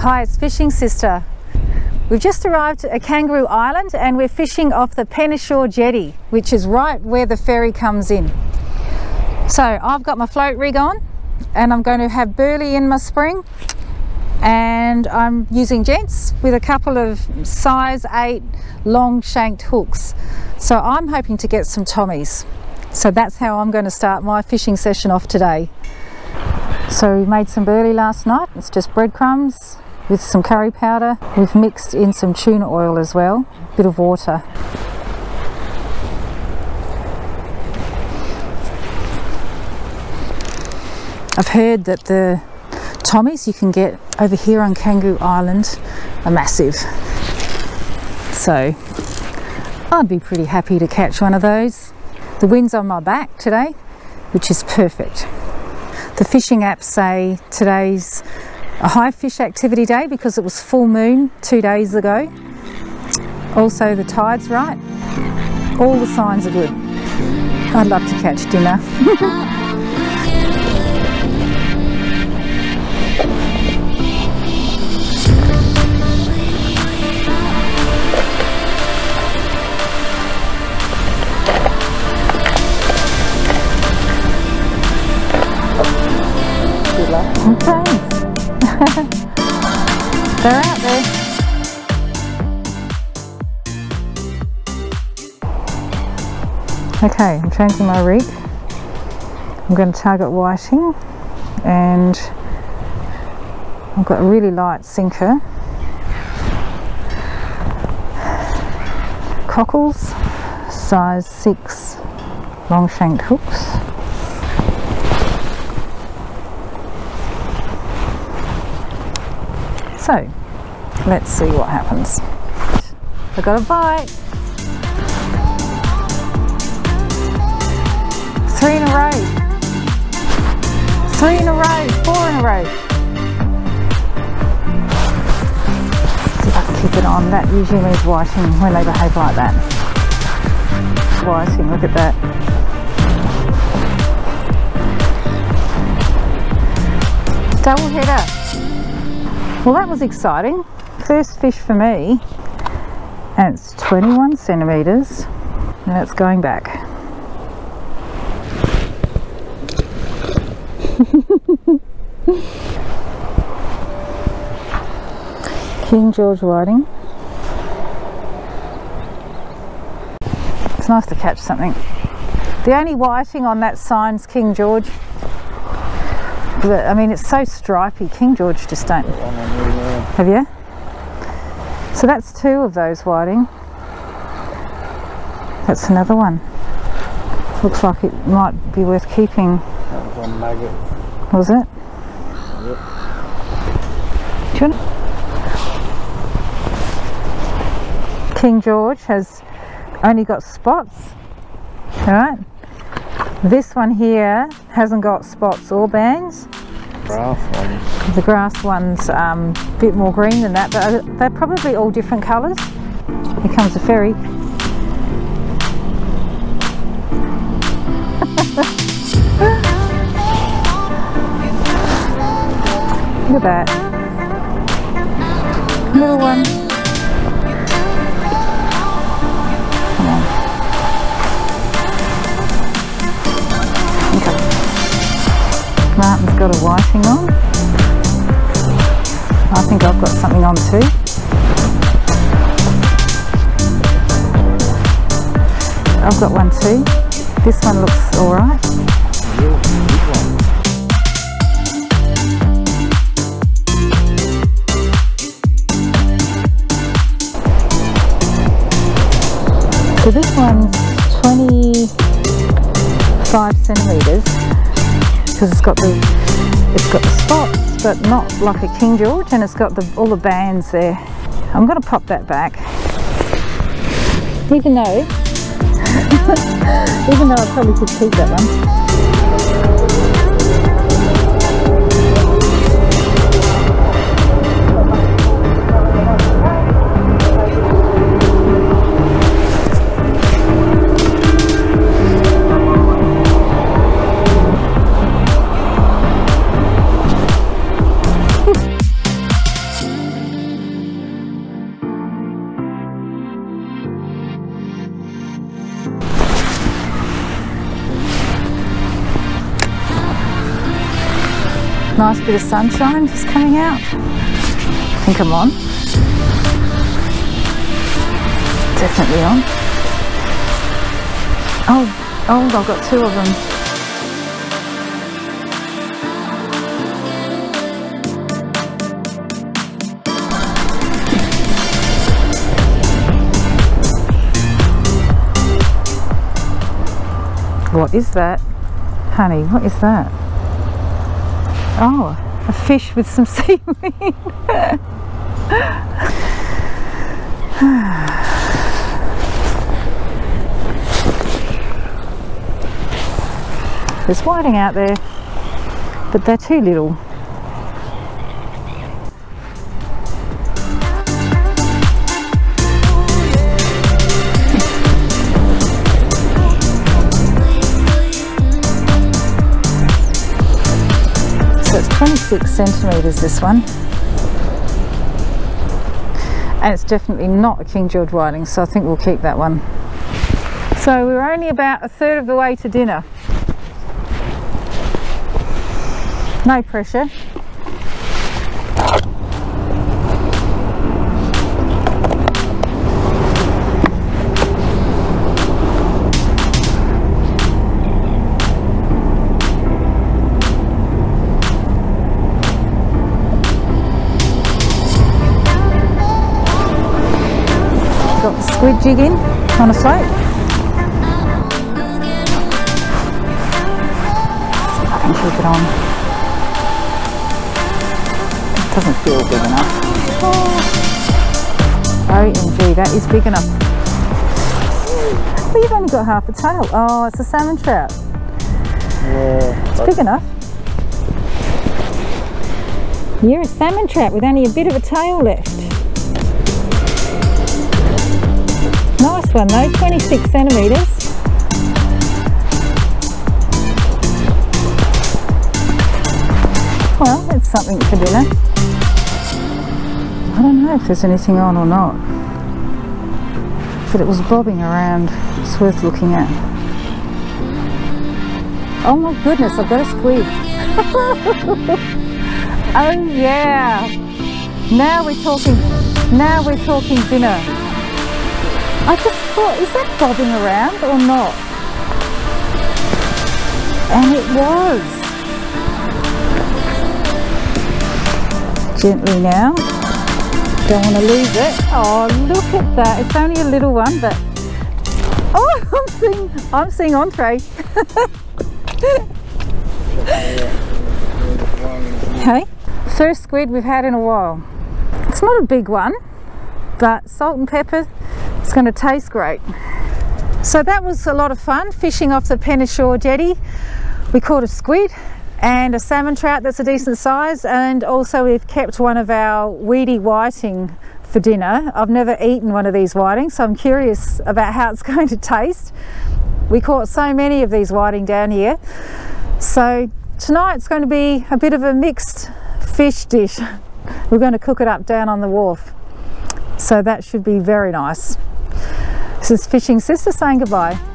Hi, it's Fishing Sister. We've just arrived at Kangaroo Island and we're fishing off the Penneshaw Jetty, which is right where the ferry comes in. So I've got my float rig on and I'm going to have burley in my spring and I'm using gents with a couple of size 8 long shanked hooks. So I'm hoping to get some tommies. So that's how I'm going to start my fishing session off today. So we made some burley last night. It's just breadcrumbs with some curry powder. We've mixed in some tuna oil as well, a bit of water. I've heard that the tommies you can get over here on Kangaroo Island are massive. So I'd be pretty happy to catch one of those. The wind's on my back today, which is perfect. The fishing apps say today's a high fish activity day because it was full moon two days ago. Also the tide's right. All the signs are good. I'd love to catch dinner. Okay. They're out there. Okay, I'm changing my rig. I'm going to target whiting and I've got a really light sinker. Cockles, size 6 long shanked hooks. So let's see what happens. I got a bite. Three in a row. Three in a row. Four in a row. See if I can keep it on. That usually means whiting when they behave like that. Whiting, look at that. Double header. Well that was exciting. First fish for me and it's 21 centimetres and it's going back. King George whiting. It's nice to catch something. The only whiting on that sign's King George but, I mean, it's so stripy. King George just don't. Have you? So that's two of those whiting. That's another one. Looks like it might be worth keeping. That was on maggot. Was it? Yep. Do you want... King George has only got spots. Alright. This one here hasn't got spots or bands. Grass one. The grass one's um, a bit more green than that, but they're probably all different colours. Here comes the ferry. Look at that. Little one. Got a whiting on. I think I've got something on too. I've got one too. This one looks alright. So this one's 25 centimetres because it's got the it's got the spots but not like a King George and it's got the, all the bands there. I'm to pop that back even though even though I probably could keep that one. Bit of sunshine just coming out. I think I'm on. Definitely on. Oh, oh, I've got two of them. What is that? Honey, what is that? Oh, a fish with some seaweed. There's whiting out there, but they're too little. 26 centimetres this one. And it's definitely not a King George whiting, so I think we'll keep that one. So we're only about a third of the way to dinner. No pressure. Jig in on a float. I can keep it on. It doesn't feel big enough. Oh. OMG, that is big enough. Well, you've only got half a tail. Oh, it's a salmon trout. Yeah. It's big enough. You're a salmon trout with only a bit of a tail left. Nice one though, 26 centimetres. Well, it's something for dinner. I don't know if there's anything on or not. But it was bobbing around. It's worth looking at. Oh my goodness, I've got a squid. oh yeah. Now we're talking, now we're talking dinner. I just thought, is that bobbing around or not? And it was. Gently now. Don't want to lose it. Oh, look at that. It's only a little one, but... Oh, I'm seeing, I'm seeing entree. okay, first squid we've had in a while. It's not a big one, but salt and pepper it's going to taste great. So that was a lot of fun fishing off the Penneshaw jetty. We caught a squid and a salmon trout that's a decent size and also we've kept one of our weedy whiting for dinner. I've never eaten one of these whiting so I'm curious about how it's going to taste. We caught so many of these whiting down here. So tonight's going to be a bit of a mixed fish dish. We're going to cook it up down on the wharf. So that should be very nice. Is Fishing Sister saying goodbye.